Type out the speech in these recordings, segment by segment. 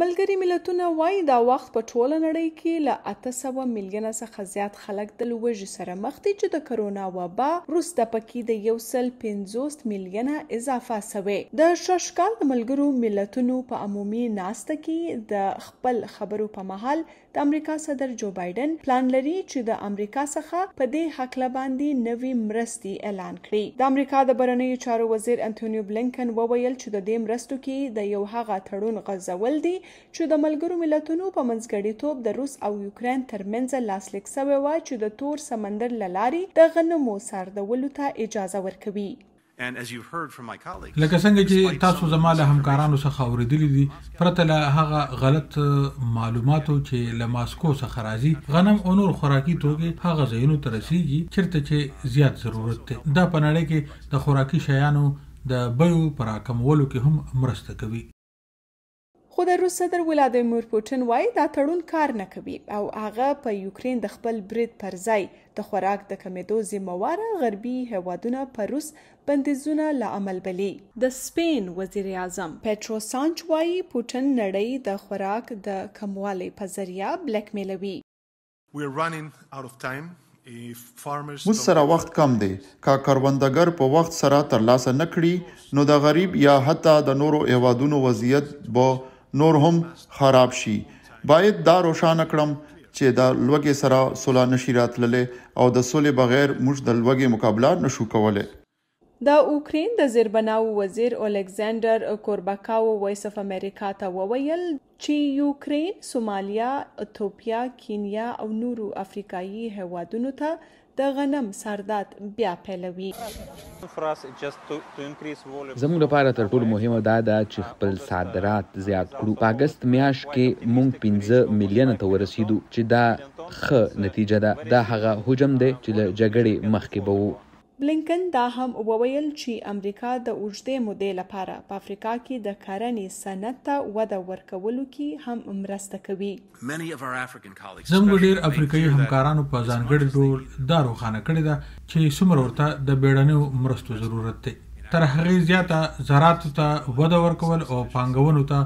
ملګري ملتونه وايي دا وخت په ټوله نړۍ کې له اته سوه میلیونه څخه زیات خلک د لوږې سره مخ دي چې د کرونا وبا وروسته پکې د یو سل پنځوس میلیونه اضافه شوې. د شاشکال د ملګرو ملتونو په عمومي ناسته کې د خپل خبرو په مهال د امریکا صدر جو بایډن پلان لري چې د امریکا څخه په دې هکله باندې نوي مرستي اعلان کړي. د امریکا د بهرنیو چارو وزیر انتونیو بلینکن وویل چې د دې مرستو کې د یو هغه تړون غځول دي چې د ملګرو ملتونو په منځګړیتوب د روس او یوکراین ترمنځه لاسلیک سوی وه چې د تور سمندر له لاري د غنمو څاردولو ته اجازه ورکوي. لکه څنګه چې تاسو زما له همکارانو څخه اورېدلي دي، پرته له هغه غلط معلوماتو چې له ماسکو څخه راځي، غنم او نور خوراکي توکي هغه ځایونو ته رسېږي چېرته چې زیات ضرورت دی. دا په نړۍ کې د خوراکي شیانو د بیو په راکمولو کې هم مرسته کوي. خو د روس صدر ولادیمیر پوتین وایي دا تړون کار نه کوي او هغه په یوکرین د خپل برید پر ځای د خوراک د کمېدو ذمهواره غربي هیوادونه په روس بندیزونه لامل بلي. د سپین وزیر اعظم پټرو سانچ وایي پوتین نړۍ د خوراک د کموالي په ذریعه بلکمیلوي. موږ سره وخت کم دی، که کروندګر په وخت سره ترلاسه نه کړي نو د غریب یا حتی د نورو هیوادونو وضعیت به نور هم خراب شي. باید دا روښانه کړم چې د لوږې سره سوله نشي راتللی او د سولې بغیر موږ د لوږې مقابله نشو کولی. د اوکرین د زیربناو وزیر اولیکزانډر کوربکاو وایس اف امریکا ته وویل چې یوکرین، سومالیا، اتوپیا، کینیا او نورو افریقایي هیوادونو ته د غنم صاردات بیا پیلوي. زموږ لپاره تر ټولو مهمه دا ده چې خپل صادرات زیات کړو. په اګست میاشت کې موږ پنځه میلیونه ته ورسیدو چې دا ښه نتیجه ده. دا هغه حجم دی چې له جګړې مخکې به و. بلینکن دا هم وویل چې امریکا د اوږدې مودې لپاره په افریقا کې د کرنې صنعت ته وده ورکولو کې هم مرسته کوي. زموږ ډېر افریقايي همکارانو په ځانګړي ډول دا روښانه کړې ده چې څومره ورته د بېړنیو مرستو ضرورت دی. تر هغې زیاته زراعت ته وده ورکول او پانګونو ته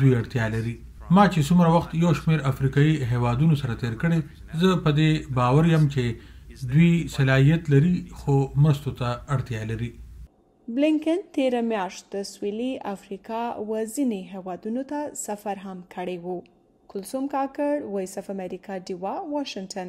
دوی اړتیا لري. ما چې څومره وخت یو شمېر افریقايي هېوادونو سره تېر کړی، زه په دې باور یم چې دوی صلاحیت لري خو مرستو ته اړتیا لري. بلینکن تېره میاشت د سویلي افریقا و ځینې هېوادونو ته سفر هم کړی و. کلثوم کاکړ، وایس اف امریکا ډیوه، واشنګټن.